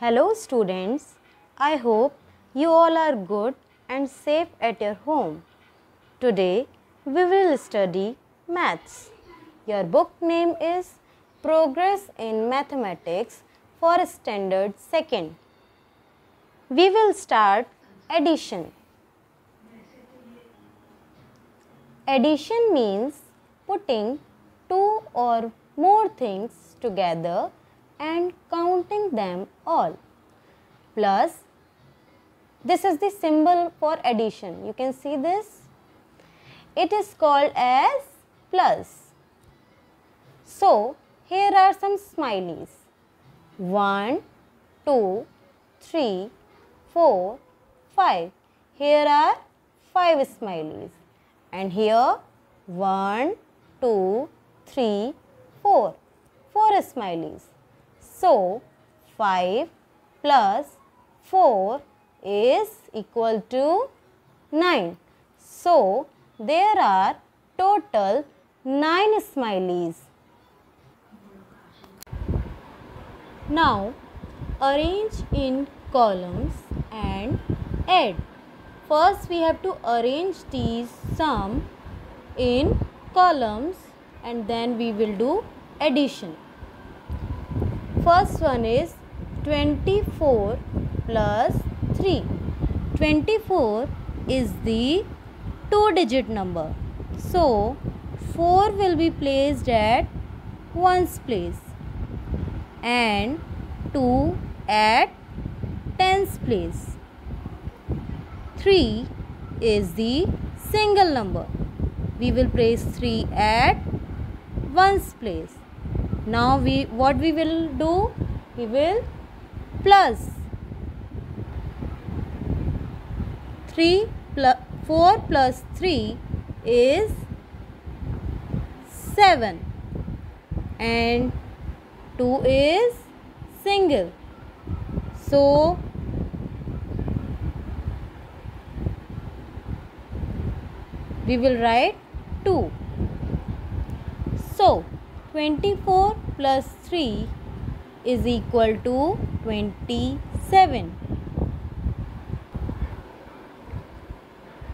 Hello students, I hope you all are good and safe at your home. Today we will study maths. Your book name is Progress in Mathematics for Standard 2nd. We will start addition. Addition means putting two or more things together and counting them all. Plus, this is the symbol for addition. You can see this. It is called as plus. So, here are some smileys. 1, 2, 3, 4, 5. Here are 5 smileys. And here 1, 2, 3, 4. 4 smileys. So, 5 plus 4 is equal to 9. So, there are total 9 smileys. Now, arrange in columns and add. First, we have to arrange these sum in columns and then we will do addition. First one is 24 plus 3. 24 is the two digit number. So, 4 will be placed at ones place and 2 at tens place. 3 is the single number. We will place 3 at ones place. Now we what we will do? We will plus 3 plus 4 plus 3 is 7 and 2 is single. So, we will write 2. So, 24 plus 3 is equal to 27.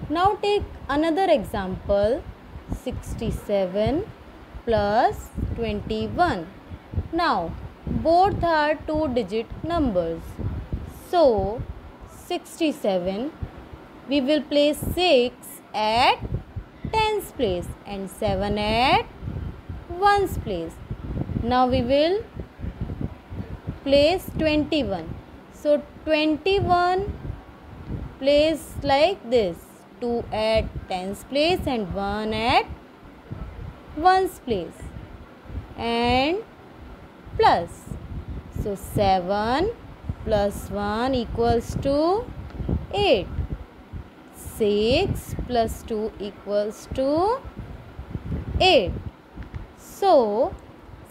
Now take another example 67 plus 21. Now both are two digit numbers. So 67 we will place 6 at tens place and 7 at ones place. Now we will place 21. So 21 place like this 2 at tens place and 1 at ones place and plus. So 7 plus 1 equals to 8. 6 plus 2 equals to 8. So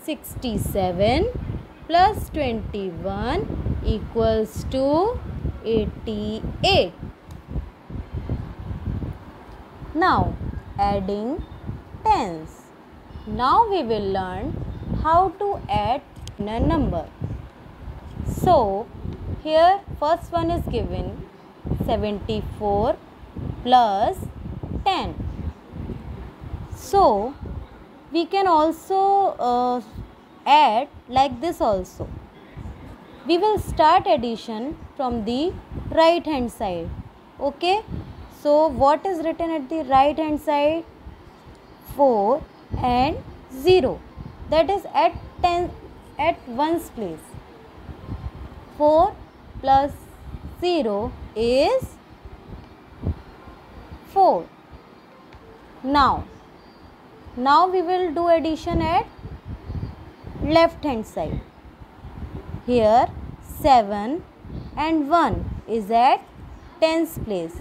67 plus 21 equals to 88. Now adding tens. Now we will learn how to add a number. So here first one is given 74 plus 10. So we can also uh, add like this also. We will start addition from the right hand side. Okay. So what is written at the right hand side? 4 and 0 that is at 10 at ones place 4 plus 0 is 4 now now we will do addition at left hand side here 7 and 1 is at tens place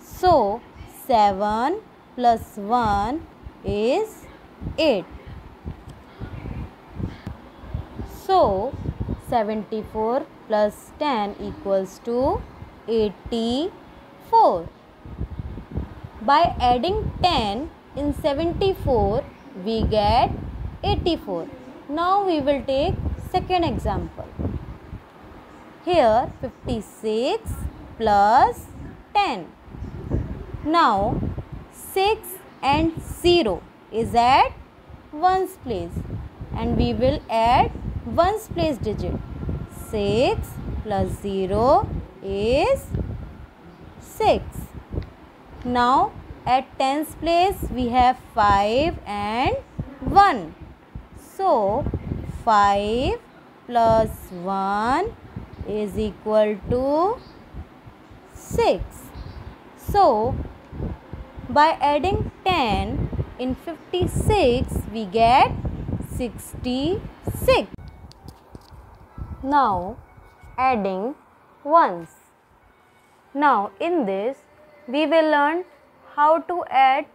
so 7 plus 1 is 8. So, 74 plus 10 equals to 84. By adding 10 in 74, we get 84. Now, we will take second example. here 56 plus 10 now 6 and 0 is at ones place and we will add ones place digit 6 plus 0 is 6 now at tens place we have 5 and 1 so 5 plus 1 is equal to 6 so by adding 10 in 56 we get 66. Now adding ones. Now in this we will learn how to add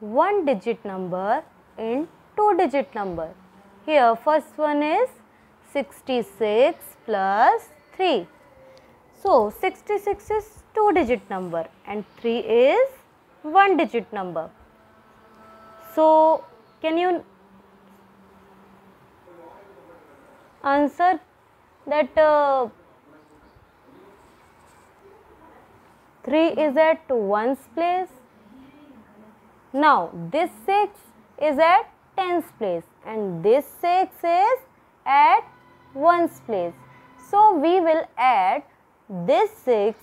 one digit number in two digit number. Here first one is 66 plus 3. So 66 is two digit number and 3 is one digit number. So, can you answer that uh, 3 is at ones place? Now, this 6 is at tens place and this 6 is at ones place. So, we will add this 6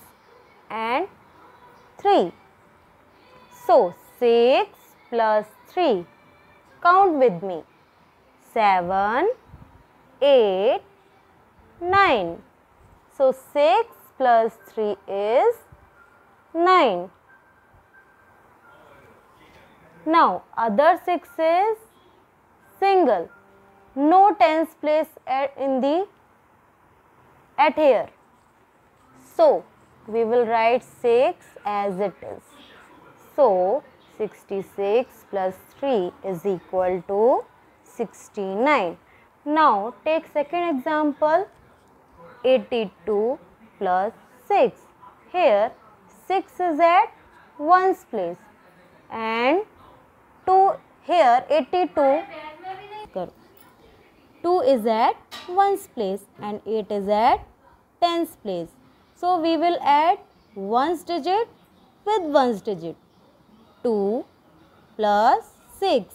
and 3. So, 6 plus 3. Count with me. 7, 8, 9. So, 6 plus 3 is 9. Now, other 6 is single. No tens place at in the at here. So, we will write 6 as it is. So, 66 plus 3 is equal to 69. Now, take second example 82 plus 6. Here 6 is at ones place and 2 here 82 2 is at ones place and 8 is at tens place. So, we will add ones digit with ones digit. 2 plus 6.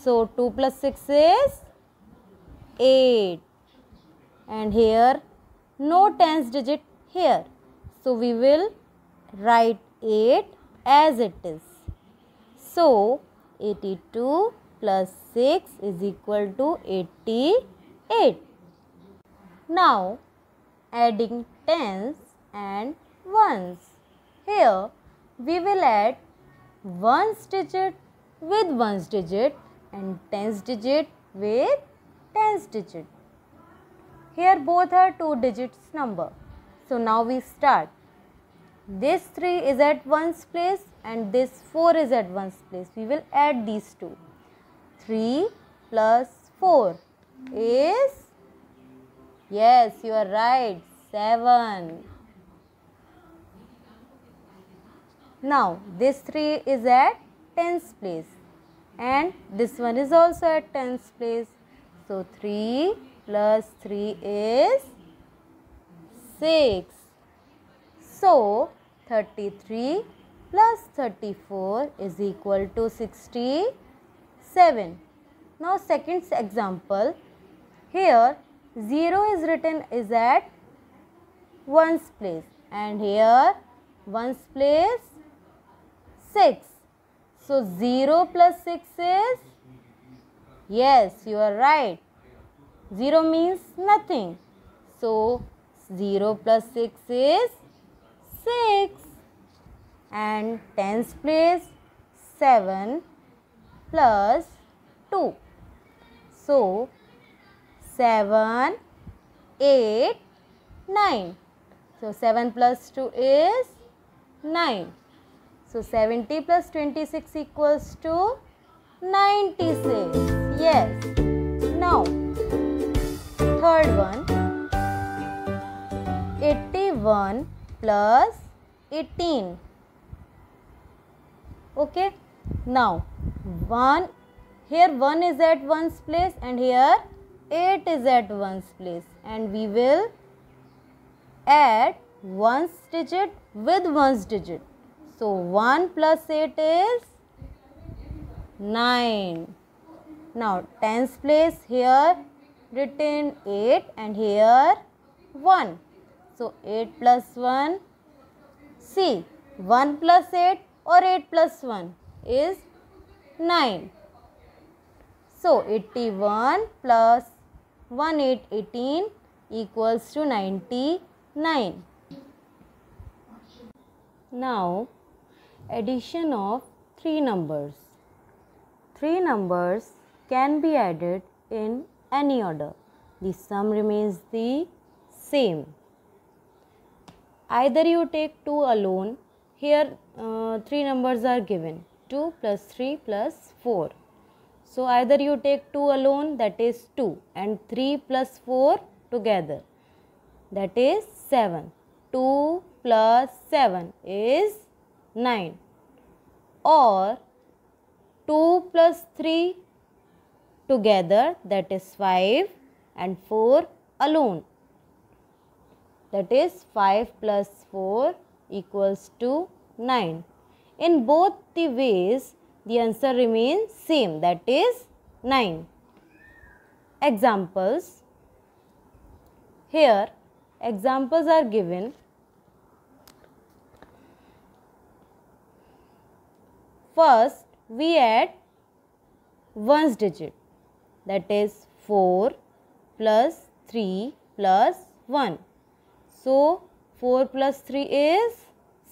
So 2 plus 6 is 8 and here no tens digit here. So we will write 8 as it is. So 82 plus 6 is equal to 88. Now adding tens and ones. Here we will add ones digit with ones digit and tens digit with tens digit. Here both are two digits number. So now we start. This 3 is at ones place and this 4 is at ones place. We will add these two. 3 plus 4 is, yes you are right, 7. Now this 3 is at tens place and this one is also at tens place. So 3 plus 3 is 6. So 33 plus 34 is equal to 67. Now second example here 0 is written is at ones place and here ones place 6. So 0 plus 6 is? Yes, you are right. 0 means nothing. So 0 plus 6 is 6. And tens place 7 plus 2. So 7, 8, 9. So 7 plus 2 is 9. So 70 plus 26 equals to 96. Yes. Now, third one 81 plus 18. Okay. Now, 1 here 1 is at one's place and here 8 is at one's place and we will add ones digit with ones digit. So 1 plus 8 is 9. Now tens place here written 8 and here 1. So 8 plus 1 see 1 plus 8 or 8 plus 1 is 9. So 81 plus 1 8 18 equals to 99. Now addition of three numbers. Three numbers can be added in any order. The sum remains the same. Either you take 2 alone. Here uh, three numbers are given 2 plus 3 plus 4. So either you take 2 alone that is 2 and 3 plus 4 together that is 7. 2 plus 7 is 9 or 2 plus 3 together that is 5 and 4 alone that is 5 plus 4 equals to 9. In both the ways the answer remains same that is 9. Examples Here examples are given First, we add ones digit that is 4 plus 3 plus 1. So, 4 plus 3 is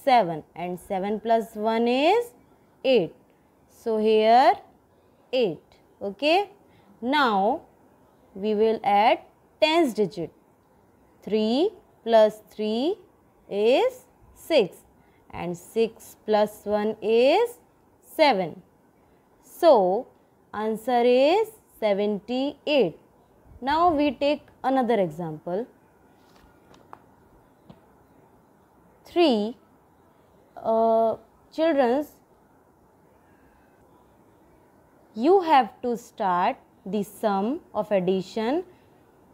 7 and 7 plus 1 is 8. So, here 8. Okay. Now, we will add tens digit. 3 plus 3 is 6 and 6 plus 1 is 7. So, answer is 78. Now, we take another example. 3 uh, children's you have to start the sum of addition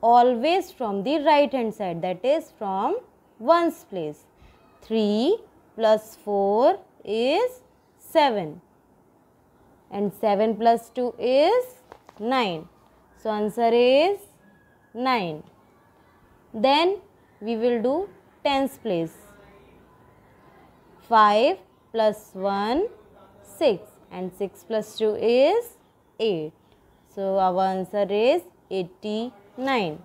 always from the right hand side that is from ones place 3 plus 4 is 7 and 7 plus 2 is 9. So, answer is 9. Then we will do tens place. 5 plus 1 6 and 6 plus 2 is 8. So, our answer is 89.